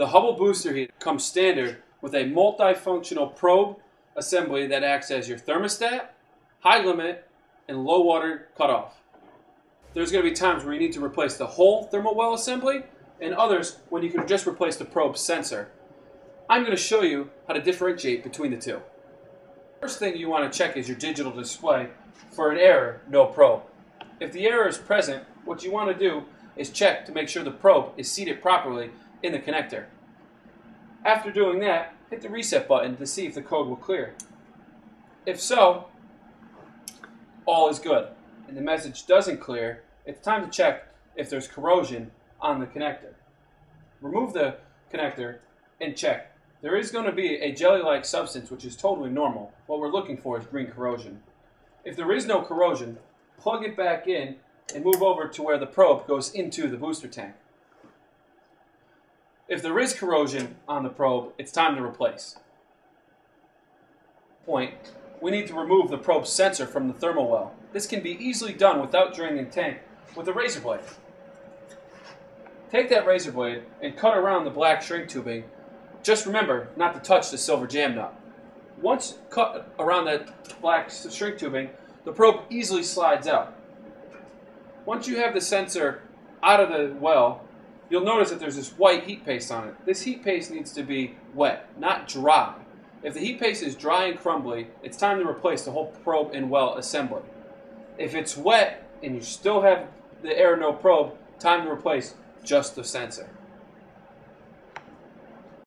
The Hubbell booster heater comes standard with a multifunctional probe assembly that acts as your thermostat, high limit, and low water cutoff. There's going to be times where you need to replace the whole thermal well assembly, and others when you can just replace the probe sensor. I'm going to show you how to differentiate between the two. First thing you want to check is your digital display for an error, no probe. If the error is present, what you want to do is check to make sure the probe is seated properly in the connector. After doing that, hit the reset button to see if the code will clear. If so, all is good, and the message doesn't clear, it's time to check if there's corrosion on the connector. Remove the connector and check. There is going to be a jelly-like substance which is totally normal. What we're looking for is green corrosion. If there is no corrosion, plug it back in and move over to where the probe goes into the booster tank. If there is corrosion on the probe, it's time to replace. Point, we need to remove the probe sensor from the thermal well. This can be easily done without draining the tank with a razor blade. Take that razor blade and cut around the black shrink tubing. Just remember not to touch the silver jam nut. Once cut around that black shrink tubing, the probe easily slides out. Once you have the sensor out of the well, you'll notice that there's this white heat paste on it. This heat paste needs to be wet, not dry. If the heat paste is dry and crumbly, it's time to replace the whole probe and well assembly. If it's wet and you still have the air no probe, time to replace just the sensor.